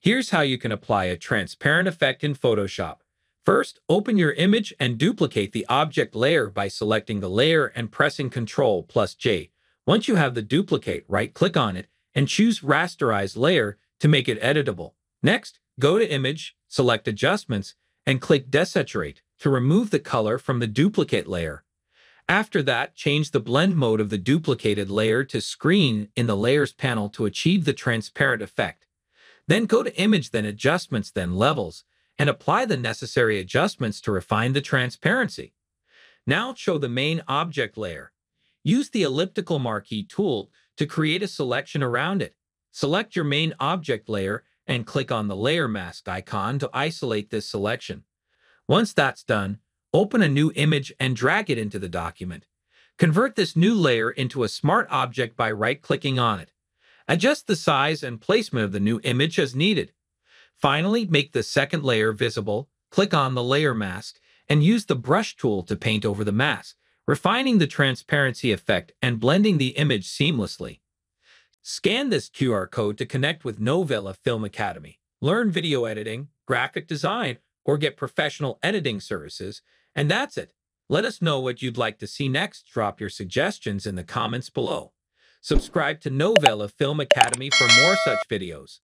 Here's how you can apply a transparent effect in Photoshop. First, open your image and duplicate the object layer by selecting the layer and pressing Ctrl plus J. Once you have the duplicate, right-click on it and choose Rasterize Layer to make it editable. Next, go to Image, select Adjustments, and click Desaturate to remove the color from the duplicate layer. After that, change the blend mode of the duplicated layer to Screen in the Layers panel to achieve the transparent effect. Then go to Image, then Adjustments, then Levels, and apply the necessary adjustments to refine the transparency. Now show the main object layer. Use the elliptical marquee tool to create a selection around it. Select your main object layer and click on the layer mask icon to isolate this selection. Once that's done, open a new image and drag it into the document. Convert this new layer into a smart object by right-clicking on it. Adjust the size and placement of the new image as needed. Finally, make the second layer visible, click on the layer mask, and use the brush tool to paint over the mask, refining the transparency effect and blending the image seamlessly. Scan this QR code to connect with Novela Film Academy. Learn video editing, graphic design, or get professional editing services, and that's it. Let us know what you'd like to see next. Drop your suggestions in the comments below. Subscribe to Novela Film Academy for more such videos.